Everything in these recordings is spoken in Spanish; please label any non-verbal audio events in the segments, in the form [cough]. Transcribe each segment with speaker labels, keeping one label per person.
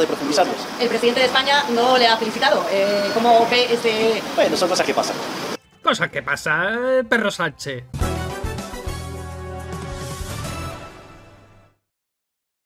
Speaker 1: de profundizarlos.
Speaker 2: El presidente de España no le ha felicitado. Eh, ¿Cómo ve este...?
Speaker 1: Bueno, son cosas que pasan.
Speaker 3: Cosa que pasa, eh, perro Sánchez.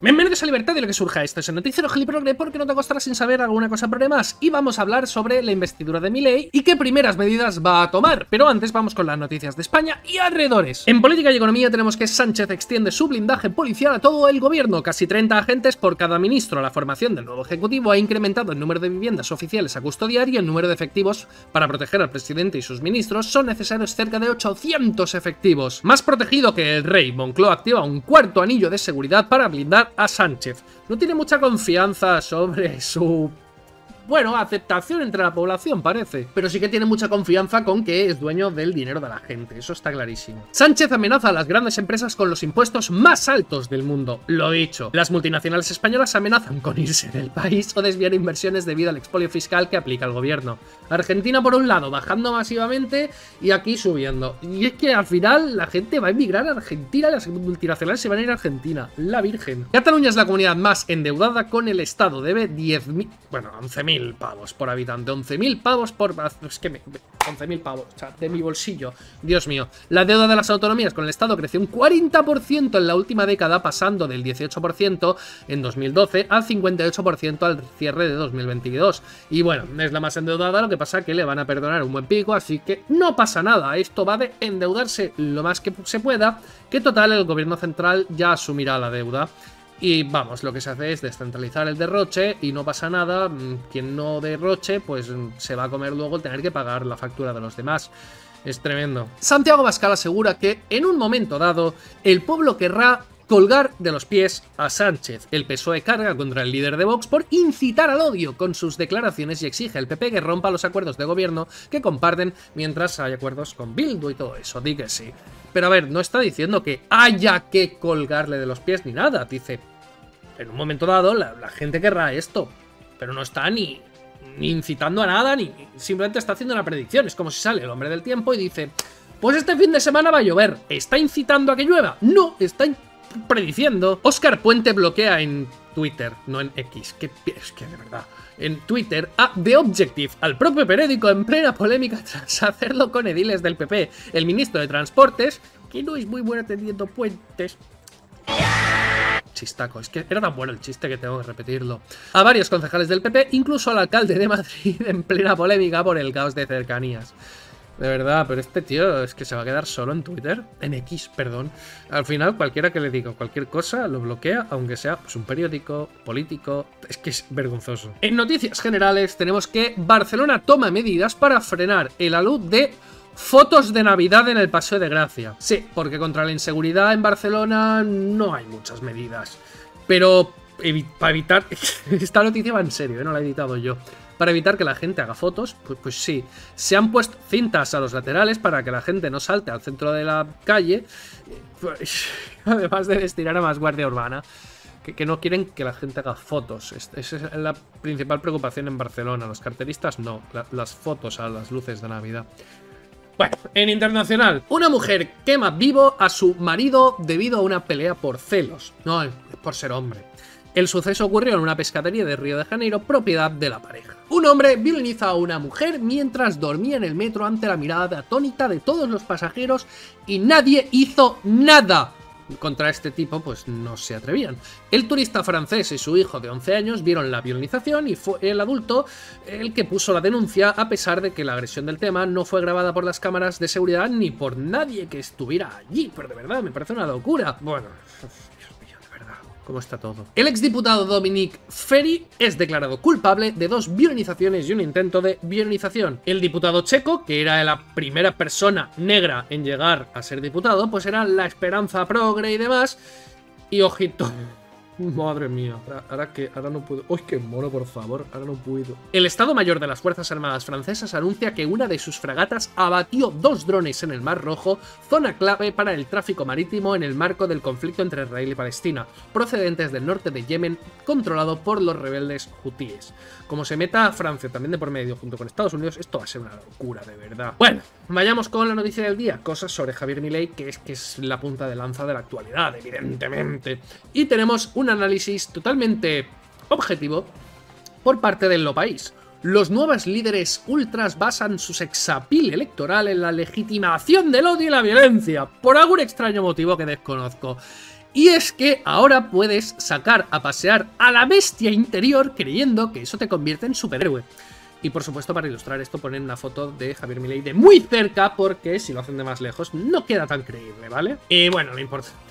Speaker 3: Bienvenidos a Libertad de lo que surja esto es el noticiero Giliprogre porque no te costará sin saber alguna cosa por demás y vamos a hablar sobre la investidura de Milei y qué primeras medidas va a tomar, pero antes vamos con las noticias de España y alrededores. En política y economía tenemos que Sánchez extiende su blindaje policial a todo el gobierno, casi 30 agentes por cada ministro. La formación del nuevo ejecutivo ha incrementado el número de viviendas oficiales a custodiar y el número de efectivos para proteger al presidente y sus ministros son necesarios cerca de 800 efectivos. Más protegido que el rey, Moncloa activa un cuarto anillo de seguridad para blindar a Sánchez. No tiene mucha confianza sobre su bueno, aceptación entre la población parece, pero sí que tiene mucha confianza con que es dueño del dinero de la gente, eso está clarísimo. Sánchez amenaza a las grandes empresas con los impuestos más altos del mundo, lo dicho. Las multinacionales españolas amenazan con irse del país o desviar inversiones debido al expolio fiscal que aplica el gobierno. Argentina por un lado bajando masivamente y aquí subiendo. Y es que al final la gente va a emigrar a Argentina, las multinacionales se van a ir a Argentina, la virgen. Cataluña es la comunidad más endeudada con el Estado, debe 10.000, bueno, 11.000 pavos por habitante. 11.000 pavos por... Es que me... 11.000 pavos, o sea, de mi bolsillo. Dios mío. La deuda de las autonomías con el Estado creció un 40% en la última década, pasando del 18% en 2012 al 58% al cierre de 2022. Y bueno, es la más endeudada, lo que pasa que le van a perdonar un buen pico, así que no pasa nada. Esto va de endeudarse lo más que se pueda, que total el gobierno central ya asumirá la deuda. Y vamos, lo que se hace es descentralizar el derroche y no pasa nada. Mm, quien no derroche, pues mm, se va a comer luego el tener que pagar la factura de los demás. Es tremendo. Santiago Bascal asegura que en un momento dado el pueblo querrá colgar de los pies a Sánchez. El PSOE carga contra el líder de Vox por incitar al odio con sus declaraciones y exige al PP que rompa los acuerdos de gobierno que comparten mientras hay acuerdos con Bildu y todo eso. Di sí. Pero a ver, no está diciendo que haya que colgarle de los pies ni nada. Dice, en un momento dado la, gente querrá esto, pero no está ni, incitando a nada, ni simplemente está haciendo una predicción. Es como si sale el hombre del tiempo y dice, pues este fin de semana va a llover. ¿Está incitando a que llueva? No, está prediciendo. Oscar Puente bloquea en Twitter, no en X, que es que de verdad, en Twitter a The Objective, al propio periódico en plena polémica [laughs] tras hacerlo con ediles del PP. El ministro de Transportes, que no es muy bueno atendiendo puentes, chistaco. Es que era tan bueno el chiste que tengo que repetirlo. A varios concejales del PP, incluso al alcalde de Madrid, [laughs] en plena polémica por el caos de cercanías. De verdad, pero este tío es que se va a quedar solo en Twitter, en X, perdón. Al final, cualquiera que le diga cualquier cosa lo bloquea, aunque sea pues, un periódico, político. Es que es vergonzoso. En noticias generales, tenemos que Barcelona toma medidas para frenar el alud de Fotos de Navidad en el Paseo de Gracia. Sí, porque contra la inseguridad en Barcelona no hay muchas medidas. Pero para evitar... [laughs] Esta noticia va en serio, ¿eh? no la he editado yo. Para evitar que la gente haga fotos, pues, pues sí. Se han puesto cintas a los laterales para que la gente no salte al centro de la calle. Pues, [laughs] además de destinar a más guardia urbana. Que, no quieren que la gente haga fotos. esa es la principal preocupación en Barcelona. Los carteristas no. las fotos a las luces de Navidad. Bueno, en internacional, una mujer quema vivo a su marido debido a una pelea por celos. No, es por ser hombre. El suceso ocurrió en una pescadería de Río de Janeiro, propiedad de la pareja. Un hombre violiniza a una mujer mientras dormía en el metro ante la mirada atónita de todos los pasajeros y nadie hizo nada contra este tipo pues no se atrevían. El turista francés y su hijo de 11 años vieron la violinización y fue el adulto el que puso la denuncia a pesar de que la agresión del tema no fue grabada por las cámaras de seguridad ni por nadie que estuviera allí. Pero de verdad, me parece una locura. Bueno, cómo está todo. El exdiputado Dominique Ferry es declarado culpable de dos violinizaciones y un intento de violinización. El diputado checo, que era la primera persona negra en llegar a ser diputado, pues era la esperanza progre y demás. Y ojito, Madre mía, ahora, que ahora no puedo. ¡Uy, qué mono, por favor! Ahora no puedo. El Estado Mayor de las Fuerzas Armadas Francesas anuncia que una de sus fragatas abatió dos drones en el Mar Rojo, zona clave para el tráfico marítimo en el marco del conflicto entre Israel y Palestina, procedentes del norte de Yemen, controlado por los rebeldes hutíes. Como se meta a Francia también de por medio junto con Estados Unidos, esto va a ser una locura, de verdad. Bueno, vayamos con la noticia del día, cosas sobre Javier Milei, que es que es la punta de lanza de la actualidad, evidentemente. Y tenemos una análisis totalmente objetivo por parte del No País. Los nuevos líderes ultras basan su sexapil electoral en la legitimación del odio y la violencia, por algún extraño motivo que desconozco. Y es que ahora puedes sacar a pasear a la bestia interior creyendo que eso te convierte en superhéroe. Y por supuesto, para ilustrar esto, ponen una foto de Javier Milei de muy cerca, porque si lo hacen de más lejos, no queda tan creíble, ¿vale? Y bueno, lo importante.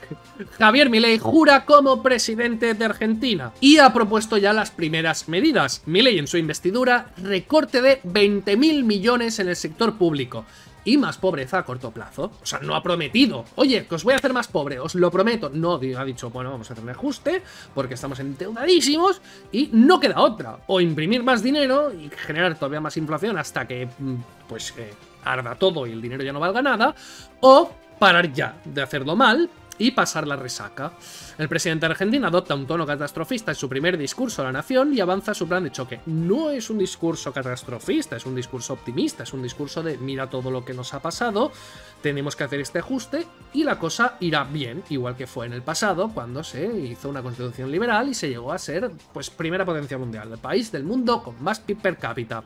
Speaker 3: Javier Milei jura como presidente de Argentina y ha propuesto ya las primeras medidas. Milei en su investidura recorte de 20.000 millones en el sector público y más pobreza a corto plazo. O sea, no ha prometido, oye, que os voy a hacer más pobre, os lo prometo. No, ha dicho, bueno, vamos a hacer un ajuste porque estamos endeudadísimos y no queda otra. O imprimir más dinero y generar todavía más inflación hasta que, mm, pues, eh, arda todo y el dinero ya no valga nada. O parar ya de hacerlo mal y pasar la resaca. El presidente de Argentina adopta un tono catastrofista en su primer discurso a la nación y avanza su plan de choque. No es un discurso catastrofista, es un discurso optimista, es un discurso de mira todo lo que nos ha pasado, tenemos que hacer este ajuste y la cosa irá bien, igual que fue en el pasado cuando se hizo una constitución liberal y se llegó a ser pues primera potencia mundial, el país del mundo con más PIB per cápita.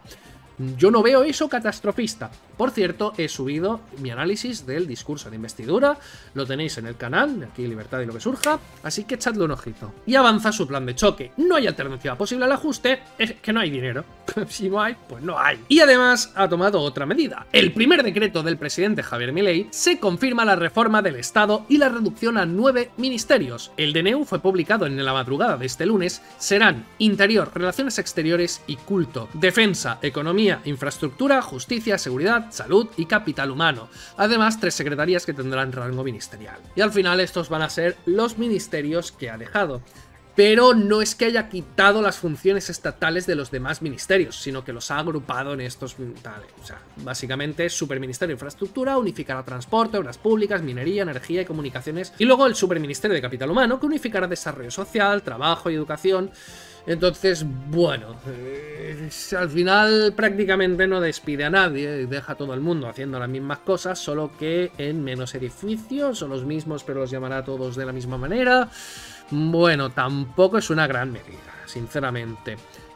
Speaker 3: Yo no veo eso catastrofista. Por cierto, he subido mi análisis del discurso de investidura, lo tenéis en el canal, aquí Libertad y lo que surja, así que echadle un ojito. Y avanza su plan de choque. No hay alternativa posible al ajuste, es que no hay dinero. [laughs] si no hay, pues no hay. Y además ha tomado otra medida. El primer decreto del presidente Javier Milei se confirma la reforma del Estado y la reducción a nueve ministerios. El DNU fue publicado en la madrugada de este lunes, serán Interior, Relaciones Exteriores y Culto, Defensa, Economía, infraestructura, justicia, seguridad, salud y capital humano. Además, tres secretarías que tendrán rango ministerial. Y al final estos van a ser los ministerios que ha dejado pero no es que haya quitado las funciones estatales de los demás ministerios, sino que los ha agrupado en estos... O sea, básicamente Superministerio de Infraestructura unificará transporte, obras públicas, minería, energía y comunicaciones, y luego el Superministerio de Capital Humano que unificará desarrollo social, trabajo y educación. Entonces, bueno, eh, al final prácticamente no despide a nadie, deja a todo el mundo haciendo las mismas cosas, solo que en menos edificios, son los mismos pero los llamará a todos de la misma manera. Bueno, tampoco es una gran medida, sinceramente.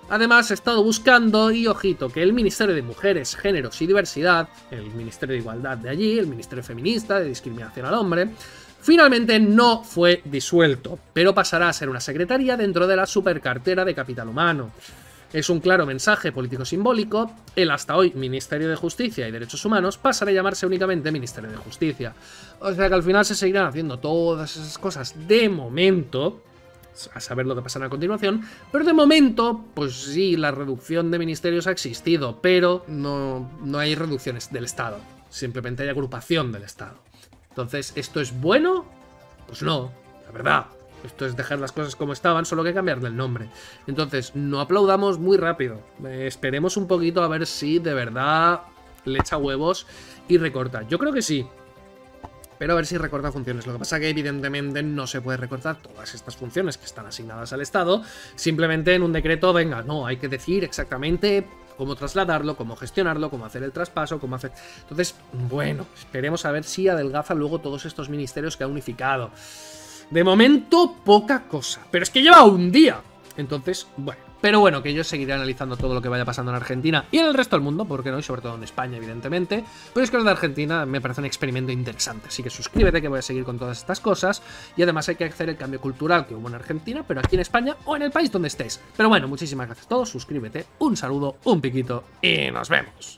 Speaker 3: Además, he estado buscando, y ojito, que el Ministerio de Mujeres, Géneros y Diversidad, el Ministerio de Igualdad de allí, el Ministerio Feminista, de Discriminación al Hombre, Finalmente no fue disuelto, pero pasará a ser una secretaría dentro de la supercartera de Capital Humano. Es un claro mensaje político simbólico, el hasta hoy Ministerio de Justicia y Derechos Humanos pasará a llamarse únicamente Ministerio de Justicia. O sea que al final se seguirán haciendo todas esas cosas de momento, a saber lo que pasará a continuación, pero de momento, pues sí, la reducción de ministerios ha existido, pero no, no hay reducciones del Estado, simplemente hay agrupación del Estado. Entonces, ¿esto es bueno? Pues no, la verdad. Esto es dejar las cosas como estaban, solo que cambiarle el nombre. Entonces, no aplaudamos muy rápido. Eh, esperemos un poquito a ver si de verdad le echa huevos y recorta. Yo creo que sí. Pero a ver si recorta funciones. Lo que pasa que evidentemente no se puede recortar todas estas funciones que están asignadas al Estado. Simplemente en un decreto, venga, no, hay que decir exactamente cómo trasladarlo, cómo gestionarlo, cómo hacer el traspaso, cómo hacer... Entonces, bueno, esperemos a ver si adelgaza luego todos estos ministerios que ha unificado. De momento, poca cosa. Pero es que lleva un día. Entonces, bueno. Pero bueno, que yo seguiré analizando todo lo que vaya pasando en Argentina y en el resto del mundo, porque no, y sobre todo en España, evidentemente. Pero es que lo de Argentina me parece un experimento interesante. Así que suscríbete que voy a seguir con todas estas cosas. Y además hay que hacer el cambio cultural que hubo en Argentina, pero aquí en España o en el país donde estés. Pero bueno, muchísimas gracias a todos, suscríbete, un saludo, un piquito y nos vemos.